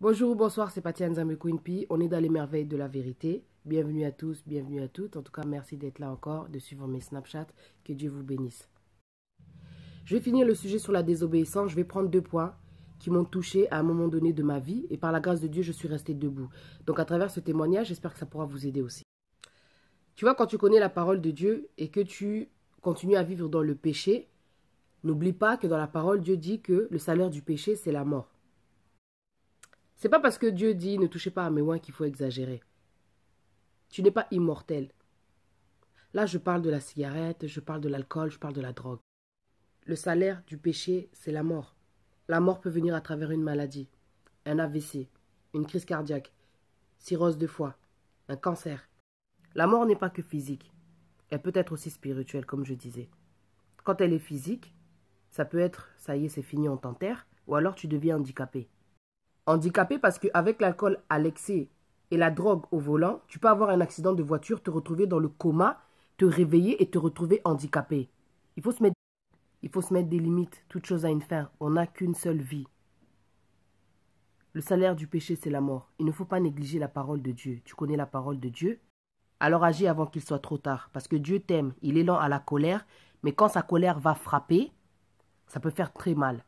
Bonjour ou bonsoir, c'est Patia Nzambe Queen On est dans les merveilles de la vérité. Bienvenue à tous, bienvenue à toutes. En tout cas, merci d'être là encore, de suivre mes Snapchats. Que Dieu vous bénisse. Je vais finir le sujet sur la désobéissance. Je vais prendre deux points qui m'ont touché à un moment donné de ma vie. Et par la grâce de Dieu, je suis resté debout. Donc à travers ce témoignage, j'espère que ça pourra vous aider aussi. Tu vois, quand tu connais la parole de Dieu et que tu continues à vivre dans le péché, n'oublie pas que dans la parole, Dieu dit que le salaire du péché, c'est la mort. C'est pas parce que Dieu dit ne touchez pas à mes oins qu'il faut exagérer. Tu n'es pas immortel. Là, je parle de la cigarette, je parle de l'alcool, je parle de la drogue. Le salaire du péché, c'est la mort. La mort peut venir à travers une maladie, un AVC, une crise cardiaque, cirrhose de foie, un cancer. La mort n'est pas que physique. Elle peut être aussi spirituelle, comme je disais. Quand elle est physique, ça peut être ça y est, c'est fini, on t'enterre, ou alors tu deviens handicapé. Handicapé parce qu'avec l'alcool à l'excès et la drogue au volant, tu peux avoir un accident de voiture, te retrouver dans le coma, te réveiller et te retrouver handicapé. Il faut se mettre il mettre des limites. Toute chose a une fin. On n'a qu'une seule vie. Le salaire du péché, c'est la mort. Il ne faut pas négliger la parole de Dieu. Tu connais la parole de Dieu? Alors agis avant qu'il soit trop tard. Parce que Dieu t'aime. Il est lent à la colère. Mais quand sa colère va frapper, ça peut faire très mal.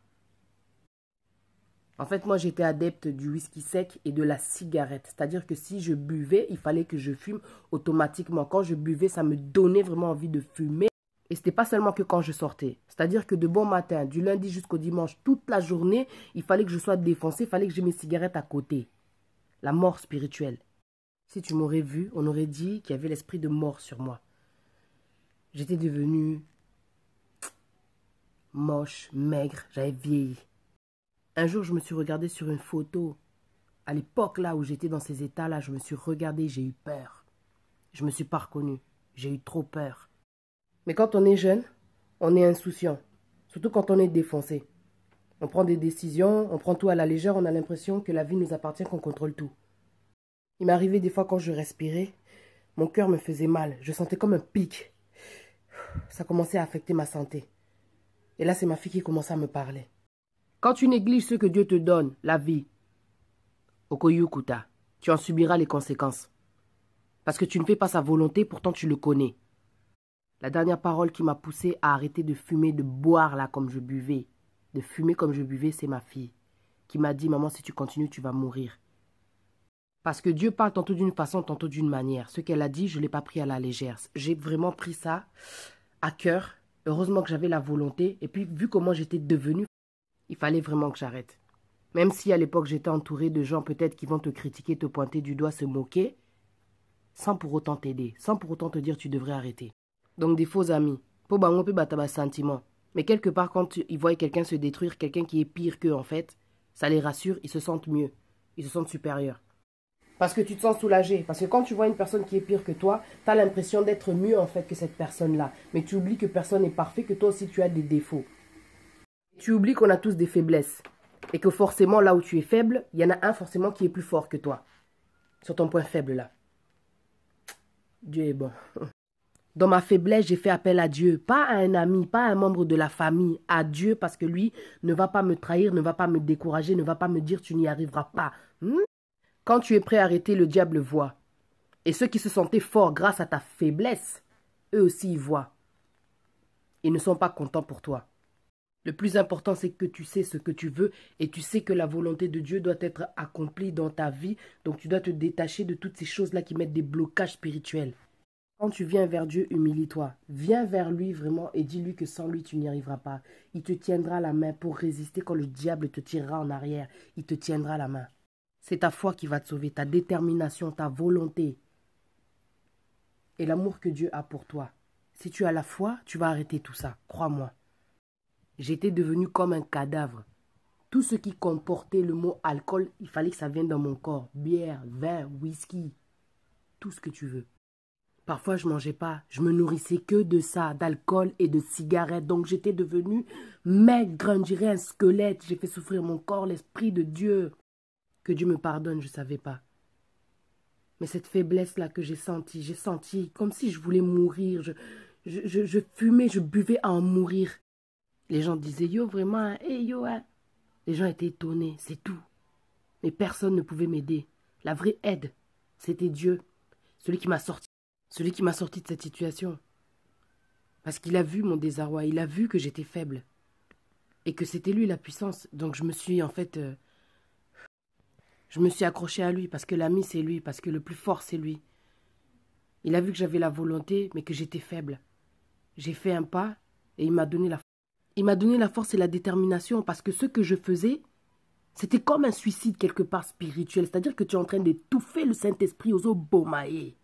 En fait, moi, j'étais adepte du whisky sec et de la cigarette. C'est-à-dire que si je buvais, il fallait que je fume automatiquement. Quand je buvais, ça me donnait vraiment envie de fumer. Et ce n'était pas seulement que quand je sortais. C'est-à-dire que de bon matin, du lundi jusqu'au dimanche, toute la journée, il fallait que je sois défoncé, il fallait que j'ai mes cigarettes à côté. La mort spirituelle. Si tu m'aurais vu, on aurait dit qu'il y avait l'esprit de mort sur moi. J'étais devenu moche, maigre, j'avais vieilli. Un jour, je me suis regardé sur une photo. À l'époque là où j'étais dans ces états-là, je me suis regardé, j'ai eu peur. Je me suis pas reconnu. J'ai eu trop peur. Mais quand on est jeune, on est insouciant. Surtout quand on est défoncé. On prend des décisions, on prend tout à la légère, on a l'impression que la vie nous appartient, qu'on contrôle tout. Il m'arrivait des fois quand je respirais, mon cœur me faisait mal, je sentais comme un pic. Ça commençait à affecter ma santé. Et là, c'est ma fille qui commençait à me parler. Quand tu négliges ce que Dieu te donne, la vie, Okoyukuta, tu en subiras les conséquences. Parce que tu ne fais pas sa volonté, pourtant tu le connais. La dernière parole qui m'a poussé à arrêter de fumer, de boire là comme je buvais, de fumer comme je buvais, c'est ma fille, qui m'a dit Maman, si tu continues, tu vas mourir. Parce que Dieu parle tantôt d'une façon, tantôt d'une manière. Ce qu'elle a dit, je ne l'ai pas pris à la légère. J'ai vraiment pris ça à cœur. Heureusement que j'avais la volonté. Et puis, vu comment j'étais devenue, il fallait vraiment que j'arrête. Même si à l'époque j'étais entouré de gens peut-être qui vont te critiquer, te pointer du doigt, se moquer, sans pour autant t'aider, sans pour autant te dire tu devrais arrêter. Donc des faux amis. Pour bango peut battre sentiment. Mais quelque part, quand ils voient quelqu'un se détruire, quelqu'un qui est pire qu'eux, en fait, ça les rassure, ils se sentent mieux. Ils se sentent supérieurs. Parce que tu te sens soulagé. Parce que quand tu vois une personne qui est pire que toi, tu as l'impression d'être mieux, en fait, que cette personne-là. Mais tu oublies que personne n'est parfait, que toi aussi tu as des défauts. Tu oublies qu'on a tous des faiblesses. Et que forcément, là où tu es faible, il y en a un forcément qui est plus fort que toi. Sur ton point faible, là. Dieu est bon. Dans ma faiblesse, j'ai fait appel à Dieu, pas à un ami, pas à un membre de la famille, à Dieu parce que lui ne va pas me trahir, ne va pas me décourager, ne va pas me dire tu n'y arriveras pas. Hmm? Quand tu es prêt à arrêter, le diable voit. Et ceux qui se sentaient forts grâce à ta faiblesse, eux aussi y voient. Ils ne sont pas contents pour toi. Le plus important, c'est que tu sais ce que tu veux et tu sais que la volonté de Dieu doit être accomplie dans ta vie. Donc tu dois te détacher de toutes ces choses-là qui mettent des blocages spirituels. Quand tu viens vers Dieu, humilie-toi. Viens vers lui vraiment et dis-lui que sans lui, tu n'y arriveras pas. Il te tiendra la main pour résister quand le diable te tirera en arrière. Il te tiendra la main. C'est ta foi qui va te sauver, ta détermination, ta volonté et l'amour que Dieu a pour toi. Si tu as la foi, tu vas arrêter tout ça, crois-moi. J'étais devenu comme un cadavre. Tout ce qui comportait le mot alcool, il fallait que ça vienne dans mon corps. Bière, vin, whisky, tout ce que tu veux. Parfois, je mangeais pas. Je me nourrissais que de ça, d'alcool et de cigarettes. Donc, j'étais devenu maigre, on dirait un squelette. J'ai fait souffrir mon corps, l'esprit de Dieu. Que Dieu me pardonne, je ne savais pas. Mais cette faiblesse-là que j'ai sentie, j'ai senti comme si je voulais mourir. Je, je, je, fumais, je buvais à en mourir. Les gens disaient Yo, vraiment, hey, yo, hein. Les gens étaient étonnés, c'est tout. Mais personne ne pouvait m'aider. La vraie aide, c'était Dieu, celui qui m'a sorti, celui qui m'a sorti de cette situation. Parce qu'il a vu mon désarroi, il a vu que j'étais faible et que c'était lui la puissance. Donc je me suis en fait euh, je me suis accroché à lui parce que l'ami c'est lui, parce que le plus fort c'est lui. Il a vu que j'avais la volonté mais que j'étais faible. J'ai fait un pas et il m'a donné la il m'a donné la force et la détermination parce que ce que je faisais c'était comme un suicide quelque part spirituel, c'est-à-dire que tu es en train d'étouffer le Saint-Esprit aux bomaées.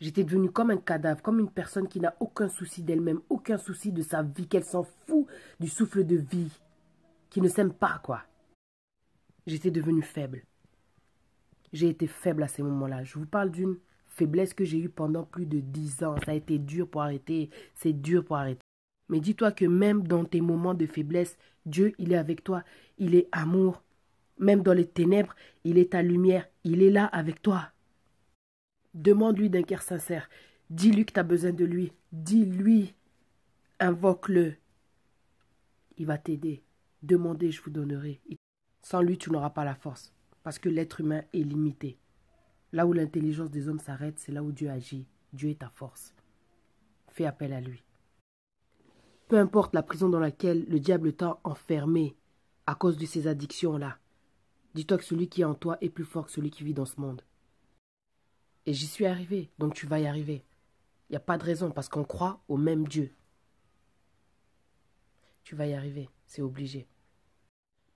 J'étais devenu comme un cadavre, comme une personne qui n'a aucun souci d'elle-même, aucun souci de sa vie, qu'elle s'en fout du souffle de vie, qui ne s'aime pas, quoi. J'étais devenu faible. J'ai été faible à ces moments-là. Je vous parle d'une faiblesse que j'ai eue pendant plus de dix ans. Ça a été dur pour arrêter, c'est dur pour arrêter. Mais dis-toi que même dans tes moments de faiblesse, Dieu, il est avec toi. Il est amour. Même dans les ténèbres, il est ta lumière. Il est là avec toi. Demande-lui d'un cœur sincère. Dis-lui que tu as besoin de lui. Dis-lui. Invoque-le. Il va t'aider. Demandez, je vous donnerai. Sans lui, tu n'auras pas la force. Parce que l'être humain est limité. Là où l'intelligence des hommes s'arrête, c'est là où Dieu agit. Dieu est ta force. Fais appel à lui. Peu importe la prison dans laquelle le diable t'a enfermé à cause de ces addictions-là, dis-toi que celui qui est en toi est plus fort que celui qui vit dans ce monde. Et j'y suis arrivé, donc tu vas y arriver. Il n'y a pas de raison parce qu'on croit au même Dieu. Tu vas y arriver, c'est obligé.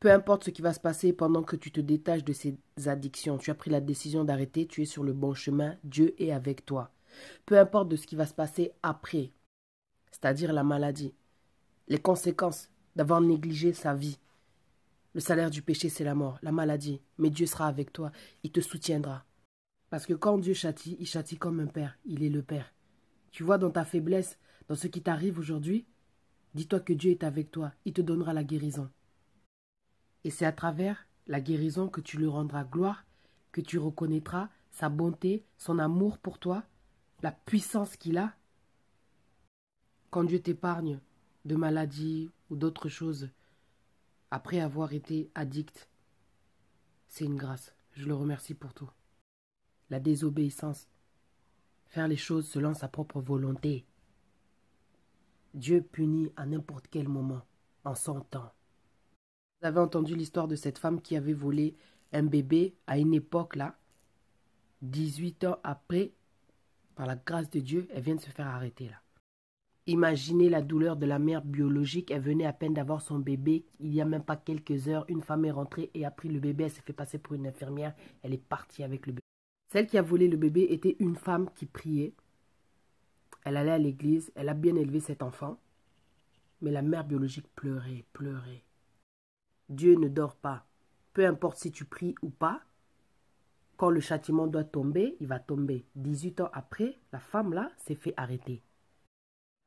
Peu importe ce qui va se passer pendant que tu te détaches de ces addictions, tu as pris la décision d'arrêter, tu es sur le bon chemin, Dieu est avec toi. Peu importe de ce qui va se passer après, c'est-à-dire la maladie, les conséquences d'avoir négligé sa vie. Le salaire du péché, c'est la mort, la maladie, mais Dieu sera avec toi, il te soutiendra. Parce que quand Dieu châtie, il châtie comme un père. Il est le père. Tu vois, dans ta faiblesse, dans ce qui t'arrive aujourd'hui, dis-toi que Dieu est avec toi. Il te donnera la guérison. Et c'est à travers la guérison que tu lui rendras gloire, que tu reconnaîtras sa bonté, son amour pour toi, la puissance qu'il a. Quand Dieu t'épargne de maladies ou d'autres choses, après avoir été addict, c'est une grâce. Je le remercie pour tout la désobéissance, faire les choses selon sa propre volonté. Dieu punit à n'importe quel moment, en son temps. Vous avez entendu l'histoire de cette femme qui avait volé un bébé à une époque là. 18 ans après, par la grâce de Dieu, elle vient de se faire arrêter là. Imaginez la douleur de la mère biologique. Elle venait à peine d'avoir son bébé. Il n'y a même pas quelques heures, une femme est rentrée et a pris le bébé. Elle s'est fait passer pour une infirmière. Elle est partie avec le bébé. Celle qui a volé le bébé était une femme qui priait. Elle allait à l'église, elle a bien élevé cet enfant. Mais la mère biologique pleurait, pleurait. Dieu ne dort pas. Peu importe si tu pries ou pas, quand le châtiment doit tomber, il va tomber. 18 ans après, la femme-là s'est fait arrêter.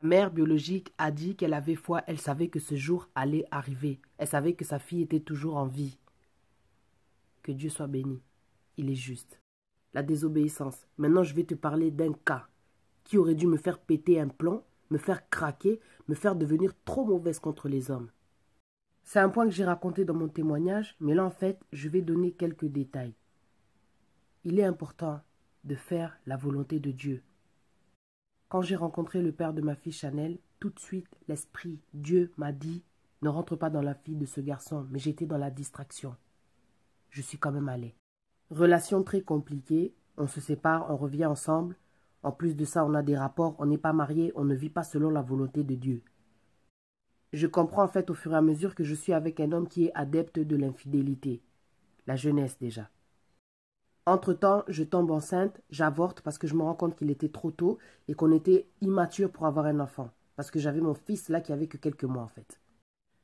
La mère biologique a dit qu'elle avait foi, elle savait que ce jour allait arriver. Elle savait que sa fille était toujours en vie. Que Dieu soit béni. Il est juste la désobéissance. Maintenant, je vais te parler d'un cas qui aurait dû me faire péter un plomb, me faire craquer, me faire devenir trop mauvaise contre les hommes. C'est un point que j'ai raconté dans mon témoignage, mais là, en fait, je vais donner quelques détails. Il est important de faire la volonté de Dieu. Quand j'ai rencontré le père de ma fille Chanel, tout de suite, l'esprit, Dieu m'a dit ne rentre pas dans la fille de ce garçon, mais j'étais dans la distraction. Je suis quand même allé. Relation très compliquée, on se sépare, on revient ensemble. En plus de ça, on a des rapports, on n'est pas marié, on ne vit pas selon la volonté de Dieu. Je comprends en fait au fur et à mesure que je suis avec un homme qui est adepte de l'infidélité. La jeunesse déjà. Entre-temps, je tombe enceinte, j'avorte parce que je me rends compte qu'il était trop tôt et qu'on était immature pour avoir un enfant. Parce que j'avais mon fils là qui avait que quelques mois en fait.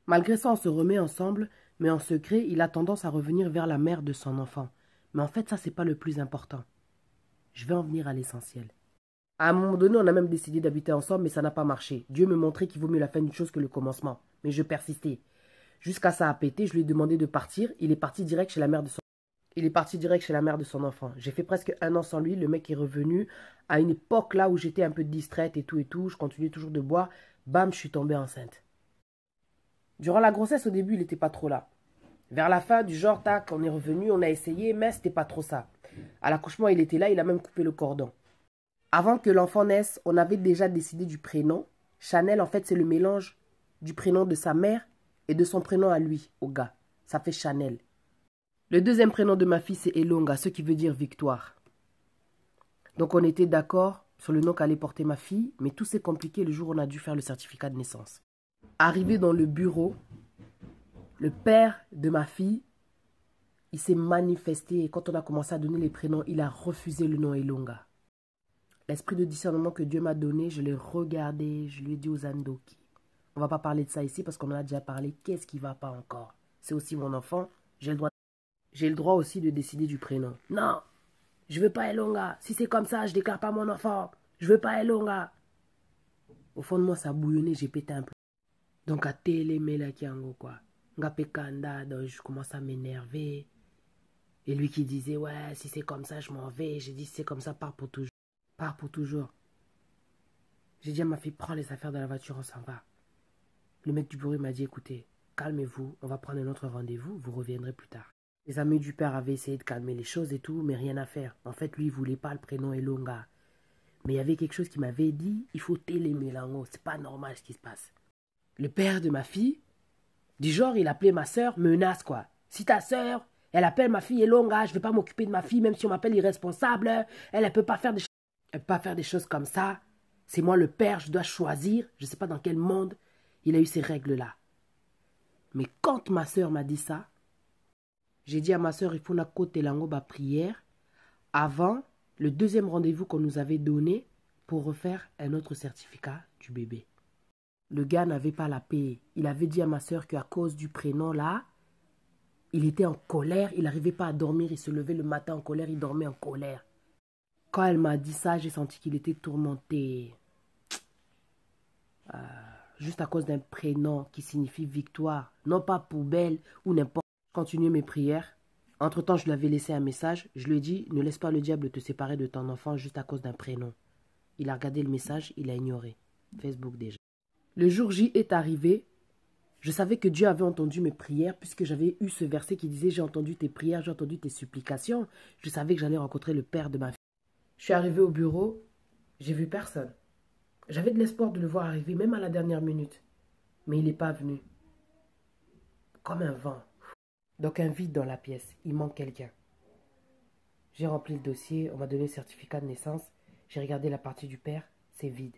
Malgré ça, on se remet ensemble, mais en secret, il a tendance à revenir vers la mère de son enfant. Mais en fait, ça, c'est pas le plus important. Je vais en venir à l'essentiel. À un moment donné, on a même décidé d'habiter ensemble, mais ça n'a pas marché. Dieu me montrait qu'il vaut mieux la fin d'une chose que le commencement. Mais je persistais. Jusqu'à ça a pété, je lui ai demandé de partir. Il est parti direct chez la mère de son il est parti direct chez la mère de son enfant. J'ai fait presque un an sans lui. Le mec est revenu à une époque là où j'étais un peu distraite et tout et tout. Je continuais toujours de boire. Bam, je suis tombée enceinte. Durant la grossesse, au début, il n'était pas trop là. Vers la fin, du genre, tac, on est revenu, on a essayé, mais c'était pas trop ça. À l'accouchement, il était là, il a même coupé le cordon. Avant que l'enfant naisse, on avait déjà décidé du prénom. Chanel, en fait, c'est le mélange du prénom de sa mère et de son prénom à lui, au gars. Ça fait Chanel. Le deuxième prénom de ma fille, c'est Elonga, ce qui veut dire victoire. Donc on était d'accord sur le nom qu'allait porter ma fille, mais tout s'est compliqué le jour où on a dû faire le certificat de naissance. Arrivé dans le bureau, le père de ma fille, il s'est manifesté et quand on a commencé à donner les prénoms, il a refusé le nom Elonga. L'esprit de discernement que Dieu m'a donné, je l'ai regardé, je lui ai dit aux Andoki. On va pas parler de ça ici parce qu'on en a déjà parlé. Qu'est-ce qui va pas encore? C'est aussi mon enfant. J'ai le droit. J'ai le droit aussi de décider du prénom. Non, je veux pas Elonga. Si c'est comme ça, je déclare pas mon enfant. Je veux pas Elonga. Au fond de moi, ça a bouillonné, j'ai pété un peu. Donc, à télé, là, quoi. Kanda, donc je commence à m'énerver. Et lui qui disait, ouais, si c'est comme ça, je m'en vais. J'ai dit, si c'est comme ça, pars pour toujours. Pars pour toujours. J'ai dit à ma fille, prends les affaires de la voiture, on s'en va. Le mec du bureau m'a dit, écoutez, calmez-vous, on va prendre un autre rendez-vous, vous reviendrez plus tard. Les amis du père avaient essayé de calmer les choses et tout, mais rien à faire. En fait, lui, il voulait pas le prénom Elonga. Mais il y avait quelque chose qui m'avait dit, il faut télémer Ce c'est pas normal ce qui se passe. Le père de ma fille, du genre, il appelait ma sœur menace, quoi. Si ta sœur, elle appelle ma fille Elonga, je vais pas m'occuper de ma fille, même si on m'appelle irresponsable, elle, elle peut pas faire des pas faire des choses comme ça. C'est moi le père, je dois choisir. Je sais pas dans quel monde il a eu ces règles-là. Mais quand ma sœur m'a dit ça, j'ai dit à ma sœur, il faut côté lango ba prière avant le deuxième rendez-vous qu'on nous avait donné pour refaire un autre certificat du bébé. Le gars n'avait pas la paix. Il avait dit à ma sœur qu'à cause du prénom là, il était en colère, il n'arrivait pas à dormir, il se levait le matin en colère, il dormait en colère. Quand elle m'a dit ça, j'ai senti qu'il était tourmenté. Euh, juste à cause d'un prénom qui signifie victoire, non pas poubelle ou n'importe continuer mes prières. Entre-temps, je lui avais laissé un message. Je lui ai dit Ne laisse pas le diable te séparer de ton enfant juste à cause d'un prénom. Il a regardé le message, il a ignoré. Facebook déjà. Le jour J est arrivé. Je savais que Dieu avait entendu mes prières puisque j'avais eu ce verset qui disait J'ai entendu tes prières, j'ai entendu tes supplications. Je savais que j'allais rencontrer le père de ma fille. Je suis arrivé au bureau, j'ai vu personne. J'avais de l'espoir de le voir arriver, même à la dernière minute. Mais il n'est pas venu. Comme un vent. Donc un vide dans la pièce, il manque quelqu'un. J'ai rempli le dossier, on m'a donné le certificat de naissance, j'ai regardé la partie du père, c'est vide.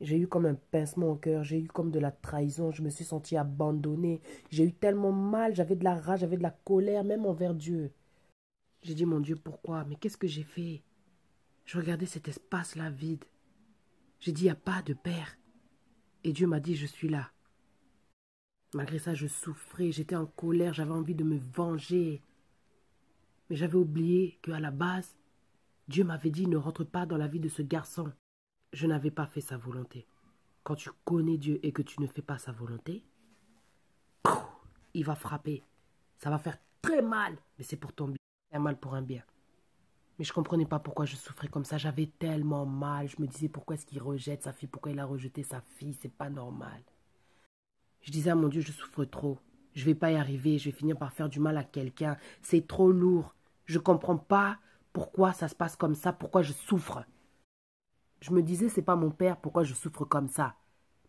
J'ai eu comme un pincement au cœur, j'ai eu comme de la trahison, je me suis senti abandonné, j'ai eu tellement mal, j'avais de la rage, j'avais de la colère, même envers Dieu. J'ai dit, mon Dieu, pourquoi? Mais qu'est-ce que j'ai fait? Je regardais cet espace-là vide. J'ai dit, il n'y a pas de père. Et Dieu m'a dit, je suis là. Malgré ça, je souffrais, j'étais en colère, j'avais envie de me venger. Mais j'avais oublié qu'à la base, Dieu m'avait dit ne rentre pas dans la vie de ce garçon. Je n'avais pas fait sa volonté. Quand tu connais Dieu et que tu ne fais pas sa volonté, il va frapper. Ça va faire très mal, mais c'est pour ton bien. Un mal pour un bien. Mais je comprenais pas pourquoi je souffrais comme ça. J'avais tellement mal. Je me disais pourquoi est-ce qu'il rejette sa fille, pourquoi il a rejeté sa fille? C'est pas normal. Je disais à mon Dieu, je souffre trop. Je vais pas y arriver, je vais finir par faire du mal à quelqu'un. C'est trop lourd. Je comprends pas pourquoi ça se passe comme ça, pourquoi je souffre. Je me disais, c'est pas mon père, pourquoi je souffre comme ça.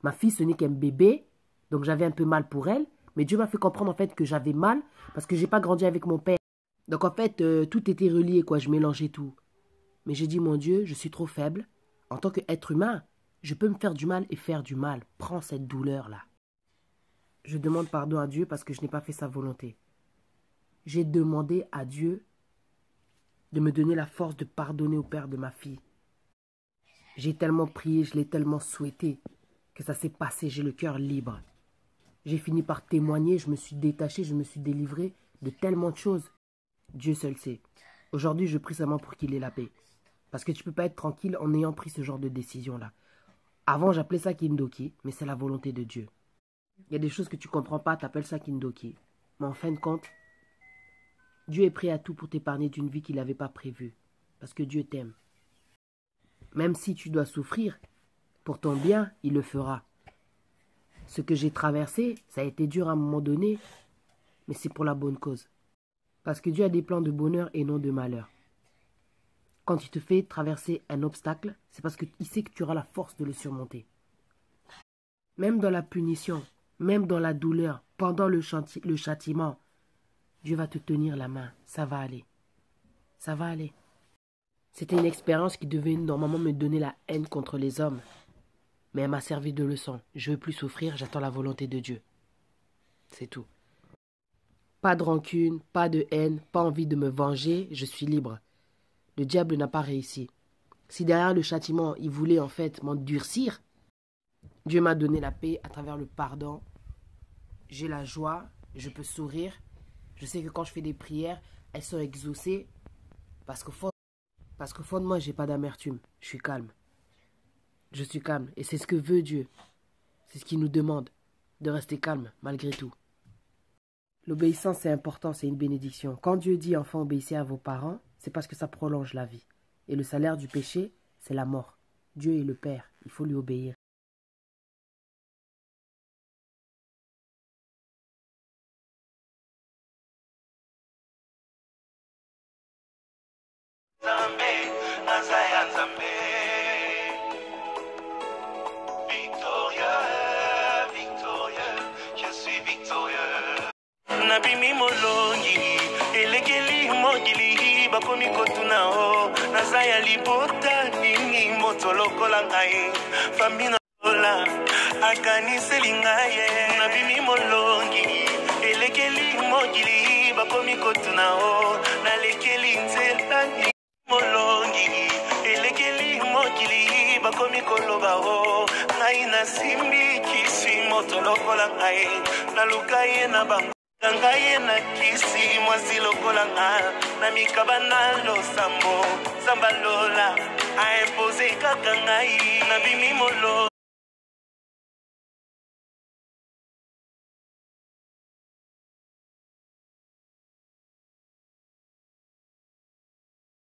Ma fille, ce n'est qu'un bébé, donc j'avais un peu mal pour elle, mais Dieu m'a fait comprendre en fait que j'avais mal parce que j'ai pas grandi avec mon père. Donc en fait, euh, tout était relié, quoi, je mélangeais tout. Mais j'ai dit, mon Dieu, je suis trop faible. En tant qu'être humain, je peux me faire du mal et faire du mal. Prends cette douleur-là. Je demande pardon à Dieu parce que je n'ai pas fait sa volonté. J'ai demandé à Dieu de me donner la force de pardonner au père de ma fille. J'ai tellement prié, je l'ai tellement souhaité que ça s'est passé, j'ai le cœur libre. J'ai fini par témoigner, je me suis détaché, je me suis délivré de tellement de choses. Dieu seul sait. Aujourd'hui, je prie seulement pour qu'il ait la paix. Parce que tu ne peux pas être tranquille en ayant pris ce genre de décision-là. Avant, j'appelais ça Kindoki, mais c'est la volonté de Dieu. Il y a des choses que tu comprends pas, t'appelles ça Kindoki. Mais en fin de compte, Dieu est prêt à tout pour t'épargner d'une vie qu'il n'avait pas prévue. Parce que Dieu t'aime. Même si tu dois souffrir, pour ton bien, il le fera. Ce que j'ai traversé, ça a été dur à un moment donné, mais c'est pour la bonne cause. Parce que Dieu a des plans de bonheur et non de malheur. Quand il te fait traverser un obstacle, c'est parce qu'il sait que tu auras la force de le surmonter. Même dans la punition, même dans la douleur, pendant le, châtiment, Dieu va te tenir la main. Ça va aller. Ça va aller. C'était une expérience qui devait normalement me donner la haine contre les hommes. Mais elle m'a servi de leçon. Je veux plus souffrir, j'attends la volonté de Dieu. C'est tout. Pas de rancune, pas de haine, pas envie de me venger, je suis libre. Le diable n'a pas réussi. Si derrière le châtiment, il voulait en fait m'endurcir, Dieu m'a donné la paix à travers le pardon. J'ai la joie, je peux sourire. Je sais que quand je fais des prières, elles sont exaucées parce qu'au fond, parce qu'au fond de moi, j'ai pas d'amertume. Je suis calme. Je suis calme et c'est ce que veut Dieu. C'est ce qu'il nous demande de rester calme malgré tout. L'obéissance, c'est important, c'est une bénédiction. Quand Dieu dit enfant, obéissez à vos parents, c'est parce que ça prolonge la vie. Et le salaire du péché, c'est la mort. Dieu est le Père, il faut lui obéir. Nabimi molongi elekeli mokili bakomi kotuna o. Naza ya libota nini moto lokola ngai. Fami na lola akaniseli ngai nabimi molongi elekeli mokili bakomi kotuna o bakomi koloba o. Ngai nasimbi kisi moto lokola ngai. Naluka ye na bango ngai ye na kisi mwasi lokola nga. Na mikaba na losambo zamba lola. Aimpose kaka ngai nabimi mololo